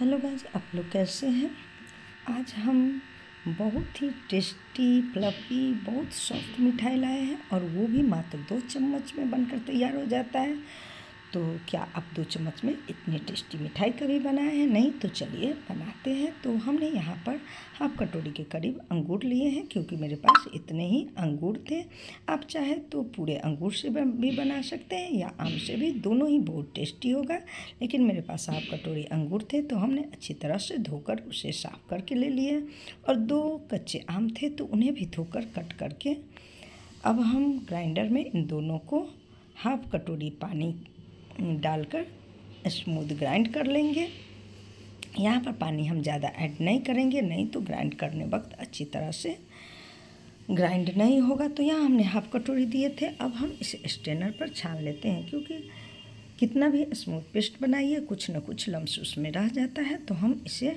Hello guys, आप लोग कैसे हैं? आज हम बहुत ही टेस्टी प्लपी बहुत सॉफ्ट मिठाई लाए हैं और वो भी मात्र दो चम्मच में बनकर तैयार हो जाता है। तो क्या आप दो चम्मच में इतनी टेस्टी मिठाई कभी बनाए हैं? नहीं तो चलिए बनाते हैं। तो हमने यहाँ पर हाफ़ कटोरी के करीब अंगूर लिए हैं, क्योंकि मेरे पास इतने ही अंगूर थे। आप चाहे तो पूरे अंगूर से भी बना सकते हैं, या आम से भी, दोनों ही बहुत टेस्टी होगा। लेकिन मेरे पास हाफ़ कटोरी अंगूर थे तो हमने अच्छी तरह से धोकर उसे साफ़ करके ले लिए। और दो कच्चे आम थे तो उन्हें भी धोकर कट करके अब हम ग्राइंडर में इन दोनों को हाफ़ कटोरी पानी डालकर स्मूथ ग्राइंड कर लेंगे। यहाँ पर पानी हम ज़्यादा ऐड नहीं करेंगे, नहीं तो ग्राइंड करने वक्त अच्छी तरह से ग्राइंड नहीं होगा। तो यहाँ हमने हाफ़ कटोरी दिए थे, अब हम इसे स्ट्रेनर पर छान लेते हैं, क्योंकि कितना भी स्मूथ पेस्ट बनाइए, कुछ ना कुछ लम्स उसमें रह जाता है तो हम इसे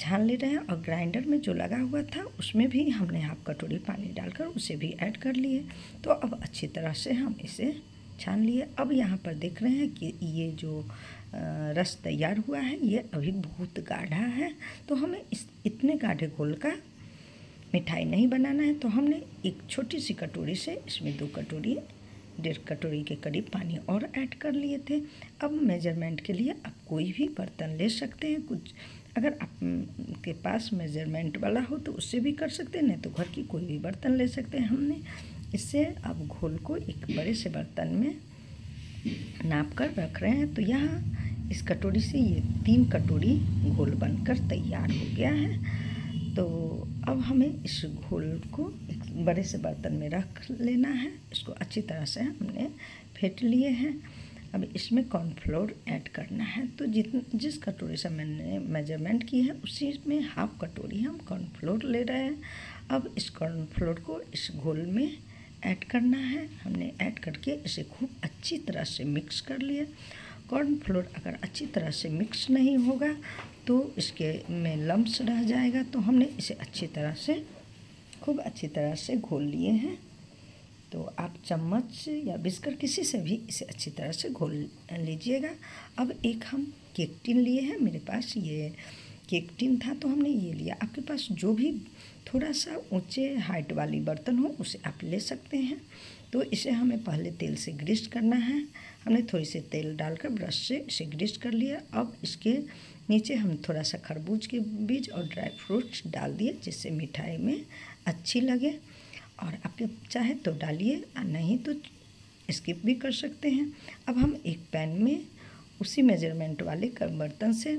छान ले रहे हैं। और ग्राइंडर में जो लगा हुआ था, उसमें भी हमने हाफ़ कटोरी पानी डालकर उसे भी ऐड कर लिए। तो अब अच्छी तरह से हम इसे छान लिए। अब यहाँ पर देख रहे हैं कि ये जो रस तैयार हुआ है, ये अभी बहुत गाढ़ा है। तो हमें इस, इतने गाढ़े घोल का मिठाई नहीं बनाना है। तो हमने एक छोटी सी कटोरी से, इसमें दो कटोरी, डेढ़ कटोरी के करीब पानी और ऐड कर लिए थे। अब मेज़रमेंट के लिए आप कोई भी बर्तन ले सकते हैं। कुछ, अगर आपके पास मेज़रमेंट वाला हो तो उससे भी कर सकते हैं, नहीं तो घर की कोई भी बर्तन ले सकते हैं हमने। इससे अब घोल को एक बड़े से बर्तन में नाप कर रख रहे हैं। तो यहाँ इस कटोरी से ये तीन कटोरी घोल बनकर तैयार हो गया है। तो अब हमें इस घोल को एक बड़े से बर्तन में रख लेना है। इसको अच्छी तरह से हमने फेंट लिए हैं। अब इसमें कॉर्नफ्लोर ऐड करना है। तो जित, जिस कटोरी से मैंने मेज़रमेंट की है, उसी में हाफ़ कटोरी हम कॉर्नफ्लोर ले रहे हैं। अब इस कॉर्नफ्लोर को इस घोल में ऐड करना है। हमने ऐड करके इसे खूब अच्छी तरह से मिक्स कर लिया। कॉर्नफ्लोर अगर अच्छी तरह से मिक्स नहीं होगा तो इसके में लम्स रह जाएगा। तो हमने इसे अच्छी तरह से, खूब अच्छी तरह से घोल लिए हैं। तो आप चम्मच या बिस्कर किसी से भी इसे अच्छी तरह से घोल लीजिएगा। अब एक हम केक टिन लिए हैं। मेरे पास ये केक टिन था तो हमने ये लिया। आपके पास जो भी थोड़ा सा ऊँचे हाइट वाली बर्तन हो, उसे आप ले सकते हैं। तो इसे हमें पहले तेल से ग्रीस करना है। हमने थोड़ी सी तेल डालकर ब्रश से इसे ग्रीस कर लिया। अब इसके नीचे हम थोड़ा सा खरबूज के बीज और ड्राई फ्रूट्स डाल दिए, जिससे मिठाई में अच्छी लगे। और आपके चाहे तो डालिए नहीं तो स्किप भी कर सकते हैं। अब हम एक पैन में उसी मेज़रमेंट वाले बर्तन से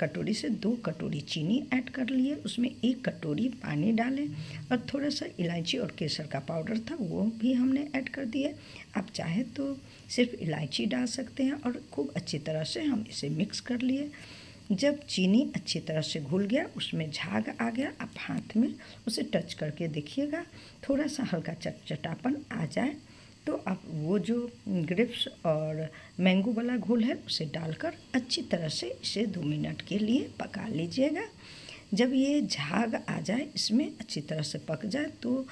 कटोरी से दो कटोरी चीनी ऐड कर लिए। उसमें एक कटोरी पानी डालें और थोड़ा सा इलायची और केसर का पाउडर था, वो भी हमने ऐड कर दिए आप चाहे तो सिर्फ़ इलायची डाल सकते हैं और खूब अच्छी तरह से हम इसे मिक्स कर लिए। जब चीनी अच्छी तरह से घुल गया, उसमें झाग आ गया, आप हाथ में उसे टच करके देखिएगा। थोड़ा सा हल्का चटचटापन आ जाए। तो आप वो जो ग्रेप्स और मैंगो वाला घोल है, उसे डालकर अच्छी तरह से इसे दो मिनट के लिए पका लीजिएगा। जब ये झाग आ जाए, इसमें अच्छी तरह से पक जाए तो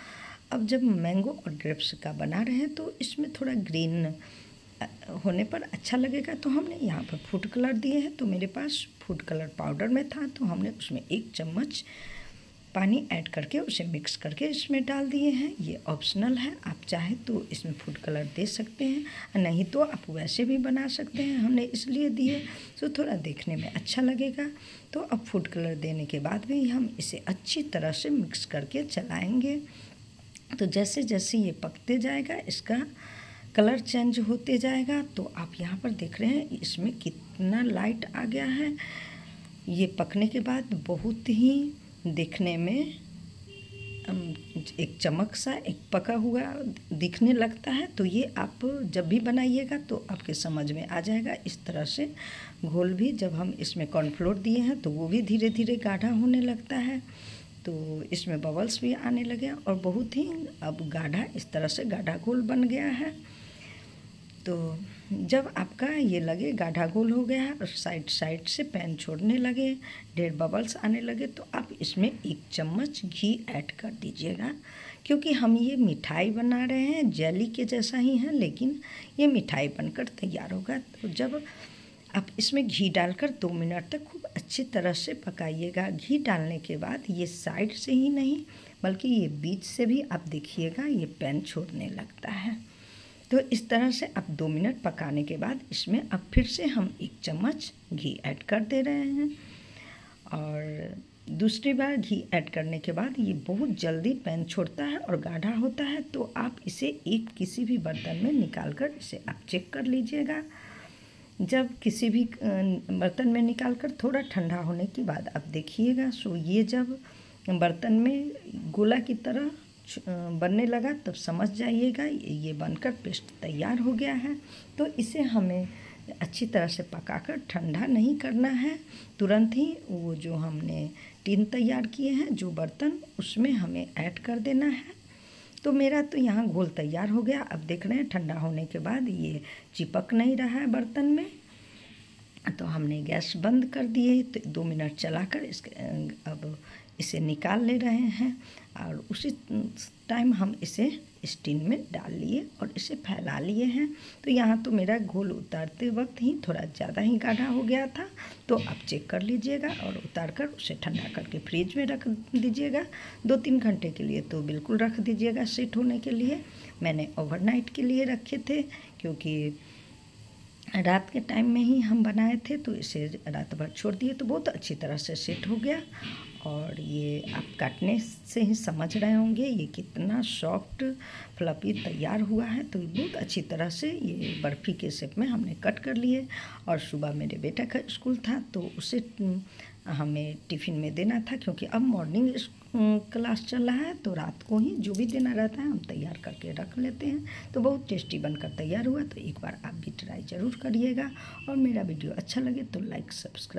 अब जब मैंगो और ग्रेप्स का बना रहे हैं तो इसमें थोड़ा ग्रीन होने पर अच्छा लगेगा। तो हमने यहाँ पर फ़ूड कलर दिए हैं। तो मेरे पास फ़ूड कलर पाउडर में था तो हमने उसमें एक चम्मच पानी ऐड करके उसे मिक्स करके इसमें डाल दिए हैं। ये ऑप्शनल है। आप चाहे तो इसमें फ़ूड कलर दे सकते हैं नहीं तो आप वैसे भी बना सकते हैं। हमने इसलिए दिए तो थोड़ा देखने में अच्छा लगेगा। तो अब फ़ूड कलर देने के बाद भी हम इसे अच्छी तरह से मिक्स करके चलाएँगे। तो जैसे जैसे ये पकते जाएगा, इसका कलर चेंज होते जाएगा। तो आप यहाँ पर देख रहे हैं, इसमें कितना लाइट आ गया है। ये पकने के बाद बहुत ही देखने में एक चमक सा, एक पका हुआ दिखने लगता है तो ये आप जब भी बनाइएगा तो आपके समझ में आ जाएगा। इस तरह से घोल भी जब हम इसमें कॉर्नफ्लोर दिए हैं तो वो भी धीरे धीरे गाढ़ा होने लगता है। तो इसमें बबल्स भी आने लगे और बहुत ही अब गाढ़ा, इस तरह से गाढ़ा घोल बन गया है। तो जब आपका ये लगे, गाढ़ा गोल हो गया है और साइड साइड से पैन छोड़ने लगे डेढ़ बबल्स आने लगे तो आप इसमें एक चम्मच घी ऐड कर दीजिएगा। क्योंकि हम ये मिठाई बना रहे हैं, जेली के जैसा ही है, लेकिन ये मिठाई बनकर तैयार होगा। तो जब आप इसमें घी डालकर दो मिनट तक खूब अच्छी तरह से पकाइएगा। घी डालने के बाद ये साइड से ही नहीं, बल्कि ये बीच से भी आप देखिएगा, ये पैन छोड़ने लगता है। तो इस तरह से अब दो मिनट पकाने के बाद इसमें अब फिर से हम एक चम्मच घी ऐड कर दे रहे हैं। और दूसरी बार घी ऐड करने के बाद ये बहुत जल्दी पैन छोड़ता है और गाढ़ा होता है तो आप इसे एक किसी भी बर्तन में निकाल कर इसे आप चेक कर लीजिएगा। जब किसी भी बर्तन में निकाल कर थोड़ा ठंडा होने के बाद आप देखिएगा, सो ये जब बर्तन में गोला की तरह बनने लगा, तब समझ जाइएगा, ये बनकर पेस्ट तैयार हो गया है। तो इसे हमें अच्छी तरह से पकाकर ठंडा नहीं करना है। तुरंत ही वो जो हमने टिन तैयार किए हैं, जो बर्तन, उसमें हमें ऐड कर देना है। तो मेरा तो यहाँ घोल तैयार हो गया। अब देख रहे हैं, ठंडा होने के बाद ये चिपक नहीं रहा है बर्तन में। तो हमने गैस बंद कर दिए तो दो मिनट चलाकर इसके अब इसे निकाल ले रहे हैं और उसी टाइम हम इसे स्टीन में डाल लिए और इसे फैला लिए हैं। तो यहाँ तो मेरा घोल उतारते वक्त ही थोड़ा ज़्यादा ही गाढ़ा हो गया था। तो आप चेक कर लीजिएगा और उतार कर उसे ठंडा करके फ्रिज में रख दीजिएगा। दो तीन घंटे के लिए तो बिल्कुल रख दीजिएगा सेट होने के लिए। मैंने ओवरनाइट के लिए रखे थे क्योंकि रात के टाइम में ही हम बनाए थे तो इसे रात भर छोड़ दिए तो बहुत अच्छी तरह से सेट हो गया। और ये आप काटने से ही समझ रहे होंगे ये कितना सॉफ्ट फ्लपी तैयार हुआ है। तो बहुत अच्छी तरह से ये बर्फ़ी के शेप में हमने कट कर लिए और सुबह मेरे बेटा का स्कूल था तो उसे हमें टिफ़िन में देना था क्योंकि अब मॉर्निंग क्लास चल रहा है तो रात को ही जो भी देना रहता है हम तैयार करके रख लेते हैं। तो बहुत टेस्टी बनकर तैयार हुआ तो एक बार आप भी ट्राई ज़रूर करिएगा। और मेरा वीडियो अच्छा लगे तो लाइक सब्सक्राइब